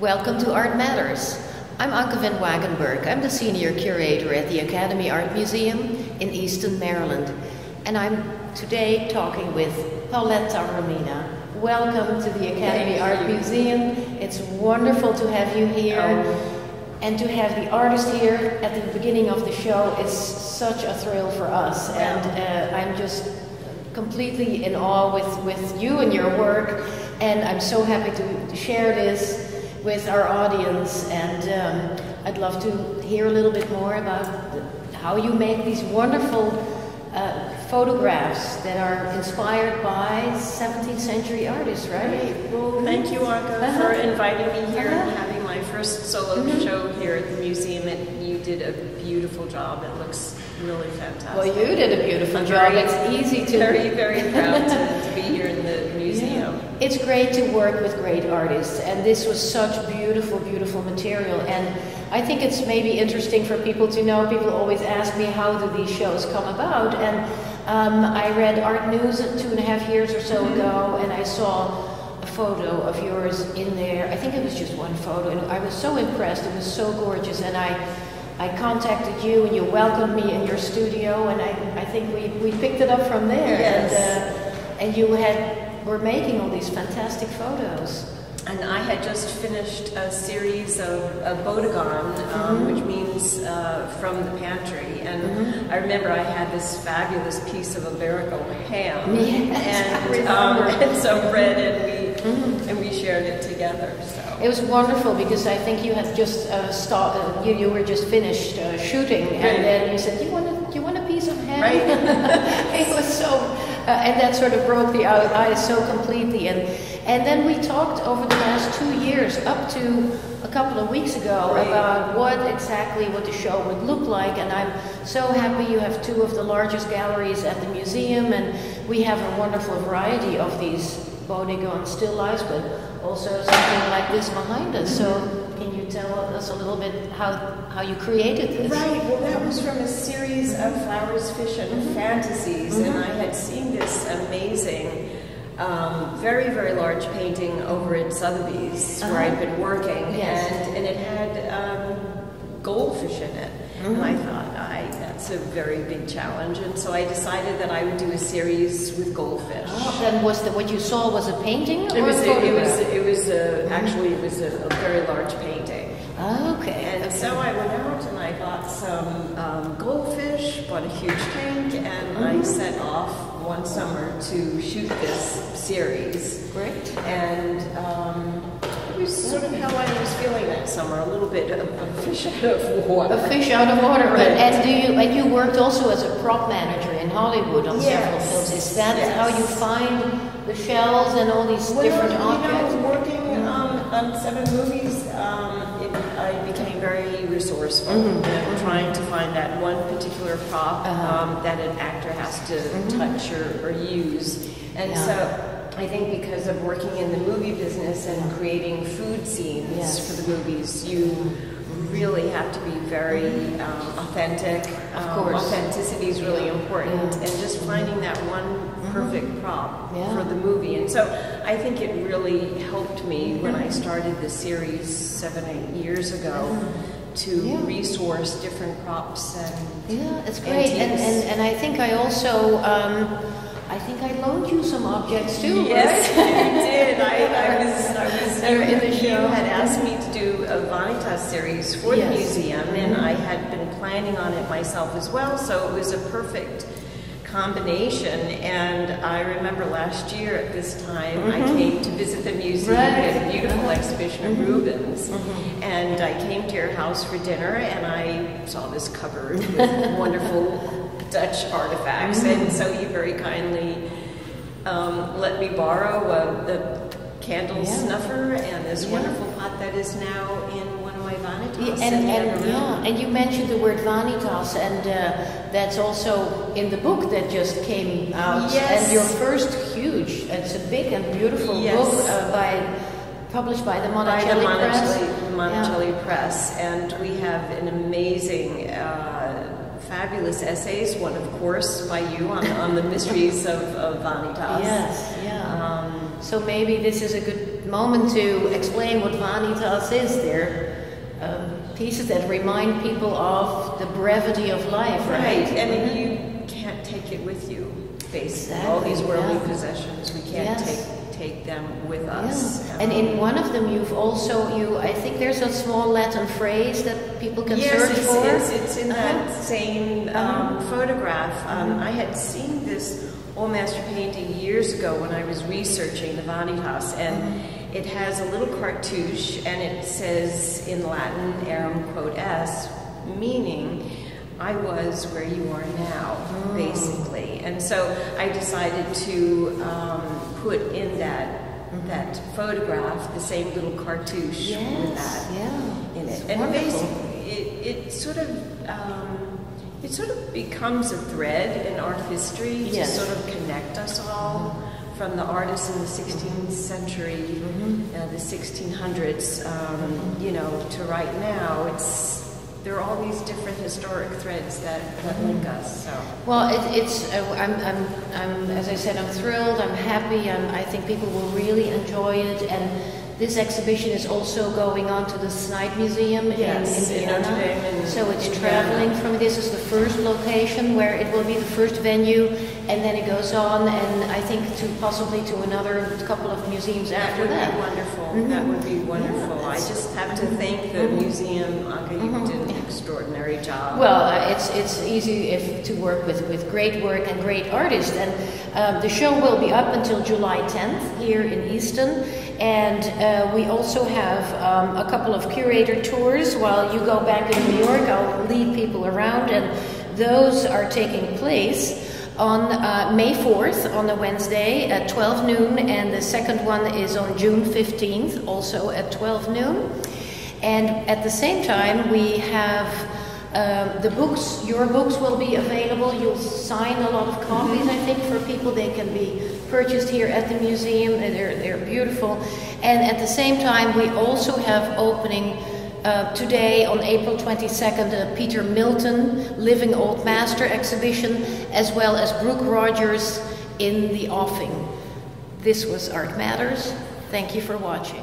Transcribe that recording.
Welcome to Art Matters. I'm Anke van Wagenberg. I'm the senior curator at the Academy Art Museum in Easton, Maryland. And I'm today talking with Paulette Tavormina. Welcome to the Academy Thank Art you. Museum. It's wonderful to have you here. Oh. And to have the artist here at the beginning of the show is such a thrill for us. And uh, I'm just completely in awe with, with you and your work. And I'm so happy to, to share this with our audience. And um, I'd love to hear a little bit more about the, how you make these wonderful uh, photographs that are inspired by 17th century artists, right? Well, thank you, Anka, Uh-huh. for inviting me here and Uh-huh. having my first solo Mhm. show here at the museum. And you did a beautiful job. It looks really fantastic. Well, you did a beautiful I'm job. very- It's easy to Very, very proud to, to be here in the museum. Yeah. It's great to work with great artists, and this was such beautiful, beautiful material. And I think it's maybe interesting for people to know. People always ask me, how do these shows come about? And um, I read Art News two and a half years or so ago, and I saw a photo of yours in there. I think it was just one photo, and I was so impressed. It was so gorgeous, and I. I contacted you and you welcomed me in your studio, and I, I think we, we picked it up from there. Yes. And, uh, and you had were making all these fantastic photos. And I had just finished a series of, of Bodegon, um, Mhm. which means uh, from the pantry. And Mhm. I remember I had this fabulous piece of Iberico ham Yes, and, um, and some bread, and we Mhm. and we shared it together. So It was wonderful because I think you had just uh, start, uh, you, you were just finished uh, shooting, and Right. then you said, "You want a, you want a piece of ham?" Right. it was so, Uh, and that sort of broke the ice so completely. And and then we talked over the last two years, up to a couple of weeks ago, Right. about what exactly what the show would look like. And I'm so happy you have two of the largest galleries at the museum, and we have a wonderful variety of these Bodegon still lives, but also something like this behind us. So mm-hmm. you tell us a little bit how how you created this? Right. Well, that was from a series of flowers, fish, and Mm-hmm. fantasies, and I had seen this amazing, um, very, very large painting over at Sotheby's where Uh-huh. I'd been working, Yes. and and it had um, goldfish in it, and I Mhm. thought, I that's a very big challenge, and so I decided that I would do a series with goldfish. Oh, then was the what you saw was a painting It or was a it was it was a, actually it was a, a very large painting. okay. And okay. so I went out and I bought some um, goldfish, bought a huge tank, and I Mhm. set off one summer to shoot this series. great. And um, was sort of how I was feeling that summer, a little bit of a fish out of water. A fish out of water. Right. And, and do you and you worked also as a prop manager in Hollywood on several films. Is that Yes. how you find the shells and all these Well, different you objects? know, working um, on seven movies, um, it, I became very resourceful. Mhm. You know, trying to find that one particular prop Uh-huh. um, that an actor has to Mhm. touch or, or use, and Yeah. so. I think because of working in the movie business and creating food scenes Yes. for the movies, you really have to be very um, authentic. Of Um, course. authenticity is really important, Yeah. and just finding that one perfect prop Yeah. for the movie. And so I think it really helped me when I started the series seven, eight years ago to Yeah. resource different props and Yeah, it's great. And, and and I think I also um, I think I loaned you some objects too. Yes, right? you did. I, I was, I was in the you show. had asked me to do a Vanitas series for the Yes. museum, and I had been planning on it myself as well, so it was a perfect combination. And I remember last year at this time, I mm-hmm. came to visit the museum. Right. Had a beautiful uh-huh. exhibition of mm-hmm. Rubens, Mhm. and I came to your house for dinner, and I saw this cupboard with wonderful Dutch artifacts, and so you very kindly um, let me borrow uh, the candle Yeah. snuffer and this Yeah. wonderful pot that is now in one of my vanitas. Yeah, and, and yeah, and you mentioned the word vanitas, and uh, that's also in the book that just came out. Yes. And your first huge, it's a big and beautiful Yes. book uh, by published by the by the Monacelli Press. Monacelli, Monacelli Press, and we have an amazing, uh, fabulous essays. One, of course, by you on, on the mysteries of, of Vanitas. Yes, yeah. Um, So maybe this is a good moment to explain what vanitas is. They're um, pieces that remind people of the brevity of life, right? Right, and you can't take it with you. Basically, all these worldly yeah. possessions, we can't Yes. take take them with us. Yeah. And in one of them, you've also you. I think there's a small Latin phrase that people can yes, search it's, for. It's, it's in that Uh-huh. same um, photograph. Um, I had seen this old master painting years ago when I was researching the Vanitas, and it has a little cartouche, and it says in Latin, "Eram quod es," meaning I was where you are now, basically. And so I decided to um, put in that that photograph the same little cartouche with that yeah. in It's it. And wonderful. basically, it, it sort of um, it sort of becomes a thread in art history Yes. to sort of connect us all from the artists in the 16th century, Mm-hmm. uh, the 1600s, um, you know, to right now. It's there are all these different historic threads that, that link us. So. Well, it, it's. Uh, I'm, I'm. I'm. As I said, I'm thrilled. I'm happy. I'm, I think people will really enjoy it. And this exhibition is also going on to the Snite Museum Yes, in in Dame in so it's traveling from. This is the first location where it will be the first venue, and then it goes on, and I think to possibly to another couple of museums That after that. wonderful. Mhm. That would be wonderful. Just have to thank the museum. Anka, you did an extraordinary job. Well, uh, it's it's easy if to work with, with great work and great artists, and um, the show will be up until July 10th here in Easton, and uh, we also have um, a couple of curator tours. While you go back in New York, I'll lead people around, and those are taking place on uh, May 4th on a Wednesday at 12 noon, and the second one is on June 15th, also at 12 noon. And at the same time, we have um, the books, your books will be available. You'll sign a lot of copies, I think, for people. They can be purchased here at the museum. They're, they're beautiful. And at the same time, we also have opening uh, today on April 22nd a Peter Milton Living Old Master exhibition, as well as Brooke Rogers in the offing. This was Art Matters. Thank you for watching.